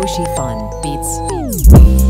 Yoshi Fun beats.